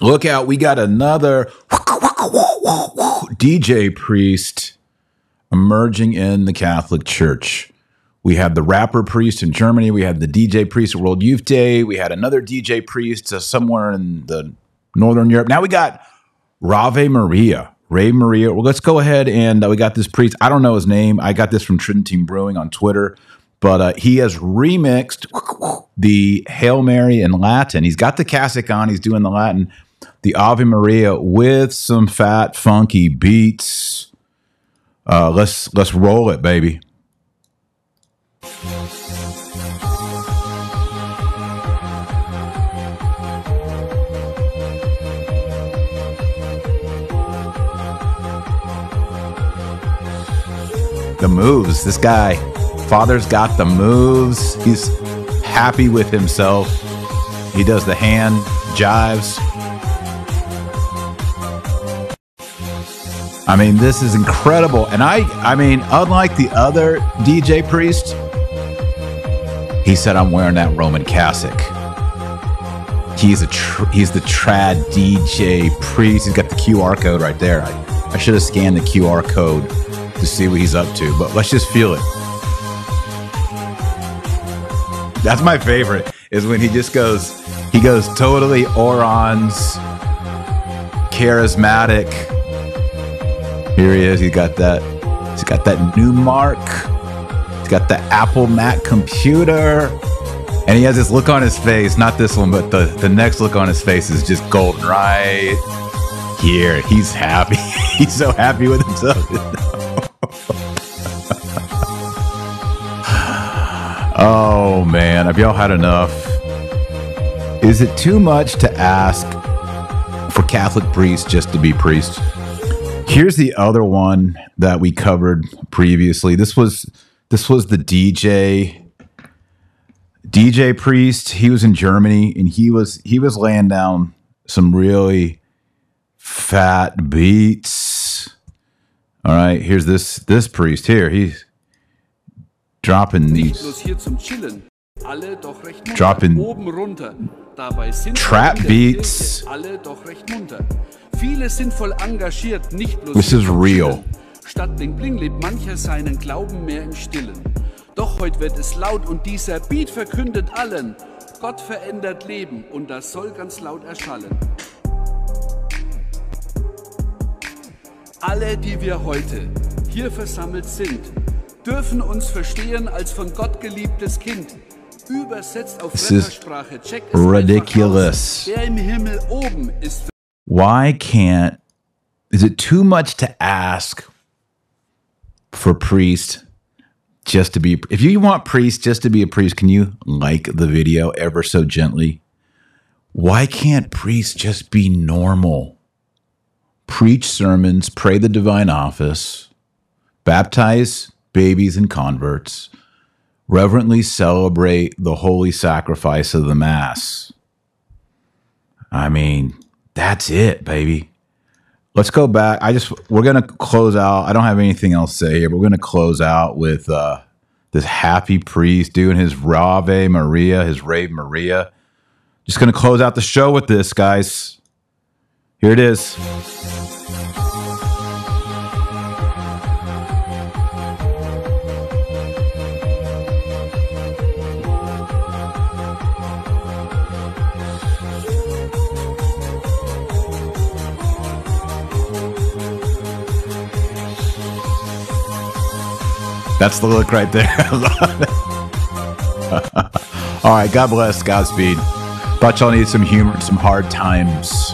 Look out, we got another DJ priest emerging in the Catholic Church. We had the rapper priest in Germany. We had the DJ priest at World Youth Day. We had another DJ priest uh, somewhere in the Northern Europe. Now we got Rave Maria. Ray Maria. Well, let's go ahead and uh, we got this priest. I don't know his name. I got this from Tridentine Brewing on Twitter, but uh, he has remixed the Hail Mary in Latin. He's got the cassock on. He's doing the Latin, the Ave Maria with some fat, funky beats. Uh, let's let's roll it, baby. The moves. This guy, father's got the moves. He's happy with himself. He does the hand jives. I mean, this is incredible. And I I mean, unlike the other DJ priest, he said I'm wearing that Roman cassock. He's a tr- he's the trad DJ priest. He's got the QR code right there. I, I should have scanned the QR code to see what he's up to, but let's just feel it. That's my favorite is when he just goes he goes totally Orons charismatic. Here he is. He's got that he's got that new mark. He's got the Apple Mac computer. And he has this look on his face, not this one, but the, the next look on his face is just golden right here. He's happy. He's so happy with himself. oh man, have y'all had enough? Is it too much to ask for Catholic priests just to be priests? Here's the other one that we covered previously. This was this was the DJ DJ Priest. He was in Germany and he was he was laying down some really fat beats. All right, here's this this priest here. He's dropping these dropping trap beats. Viele sind voll engagiert, nicht bloß This is real. Statt Bling Bling lebt mancher seinen Glauben mehr im Stillen. Doch heute wird es laut und dieser Beat verkündet allen, Gott verändert Leben und das soll ganz laut erschallen. Alle, die wir heute hier versammelt sind, dürfen uns verstehen als von Gott geliebtes Kind. Übersetzt auf This is Rettersprache, check es ridiculous. Wer im Himmel oben ist Why can't is it too much to ask for priest just to be if you want priest just to be a priest, can you like the video ever so gently? Why can't priests just be normal? Preach sermons, pray the divine office, baptize babies and converts, reverently celebrate the holy sacrifice of the Mass. I mean, that's it, baby. Let's go back. I just we're gonna close out. I don't have anything else to say here, but we're gonna close out with uh this happy priest doing his Rave Maria, his Rave Maria. Just gonna close out the show with this, guys. Here it is. That's the look right there. All right. God bless. Godspeed. Thought y'all needed some humor, some hard times.